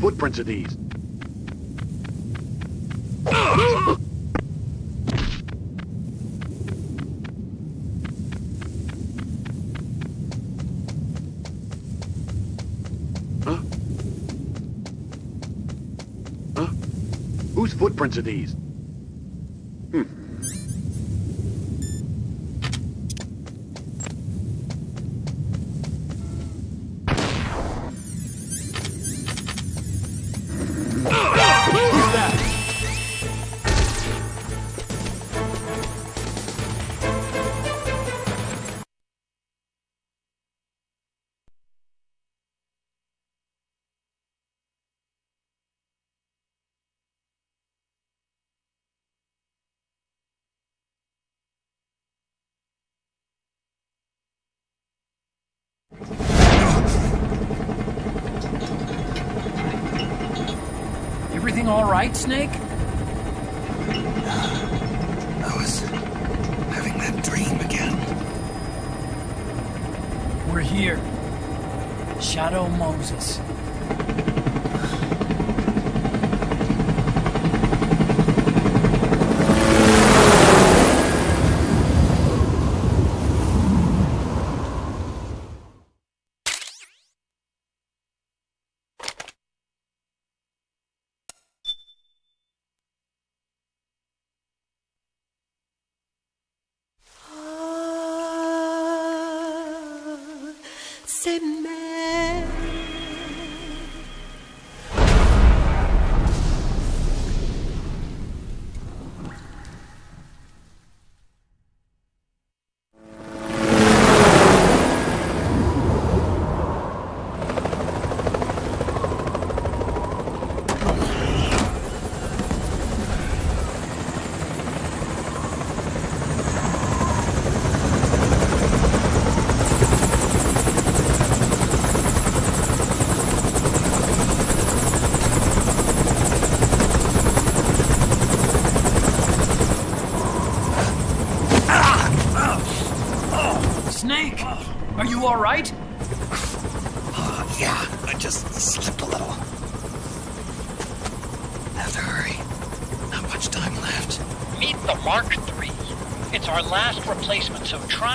footprints are these? Huh? Huh? Whose footprints are these? All right, Snake? I was having that dream again. We're here. Shadow Moses.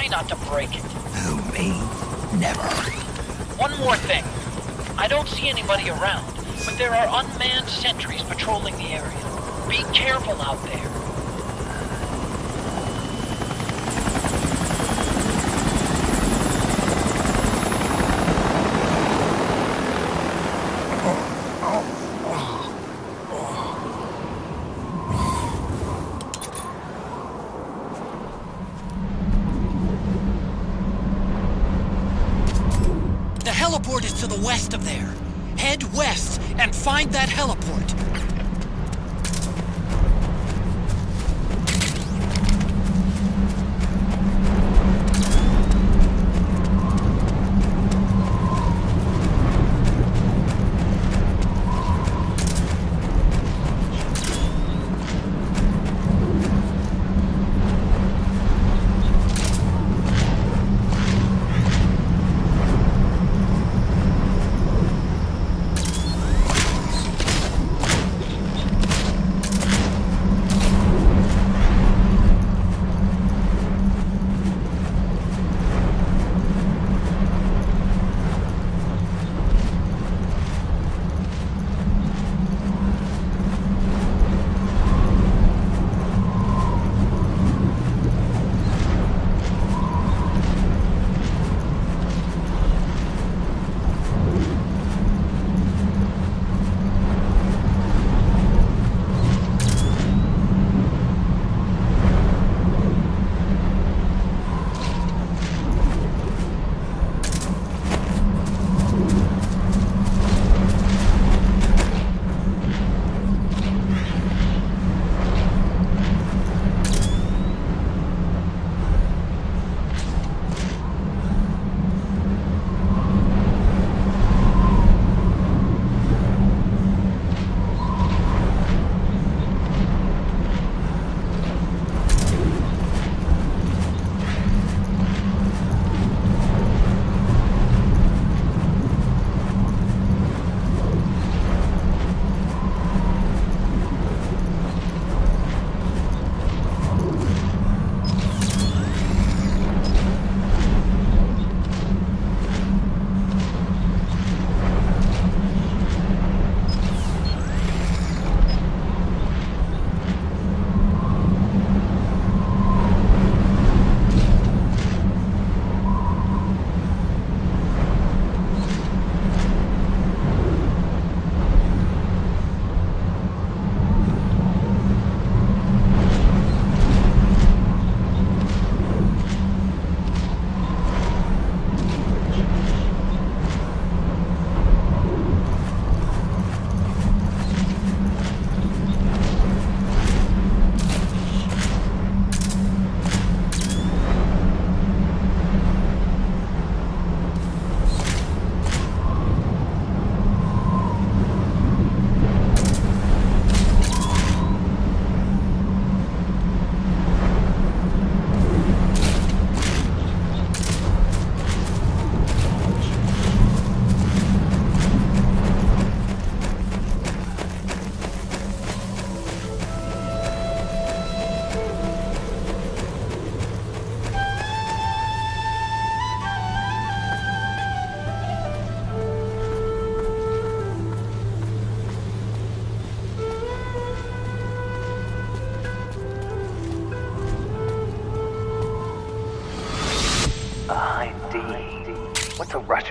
Try not to break it. Who, me? Never. One more thing. I don't see anybody around, but there are unmanned sentries patrolling the area. Be careful out there. The heliport is to the west of there. Head west and find that heliport.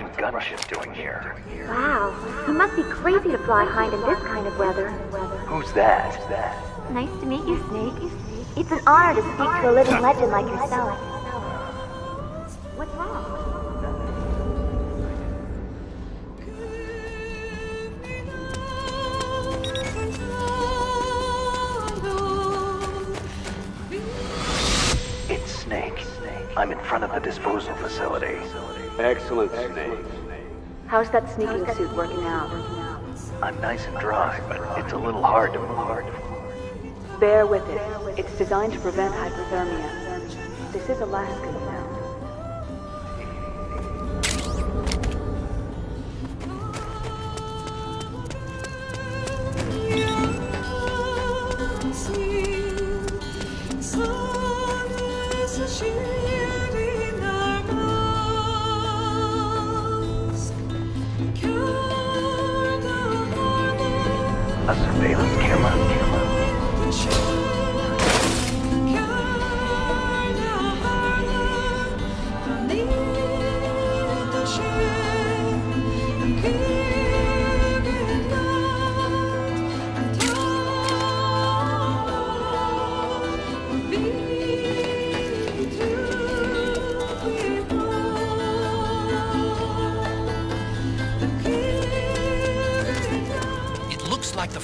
Russian gunship doing here? Wow, he must be crazy to fly hind in this kind of weather. Who's that? Nice to meet you, Snake. It's an honor to speak to a living legend like yourself. Excellent, Snake. How's that sneaking suit working out? I'm nice and dry, but it's a little hard to move. Bear with it. It's designed to prevent hypothermia. This is Alaskan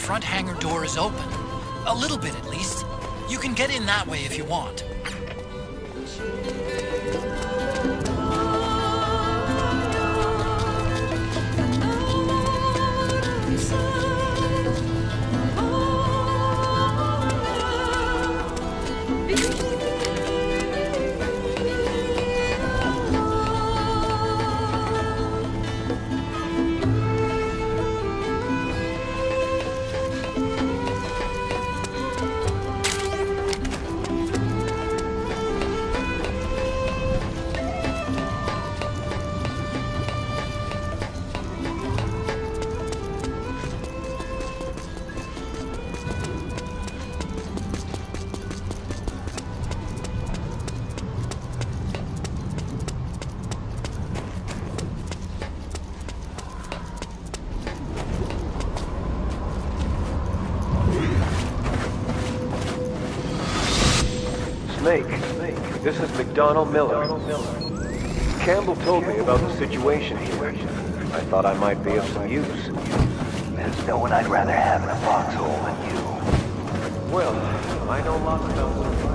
front hangar door is open. A little bit at least. You can get in that way if you want. McDonell Miller. Campbell told me about the situation here. I thought I might be of some use. There's no one I'd rather have in a foxhole than you. Well, I know lots about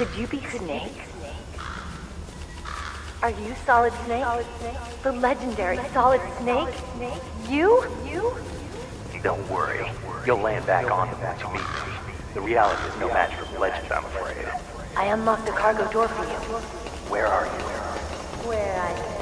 Could you be Snake? Are you Solid Snake? The legendary Solid Snake? You? You? Don't worry. You'll land back on them once you meet me. The reality is no match for legend, I'm afraid. I unlocked the cargo door for you. Where are you? Where I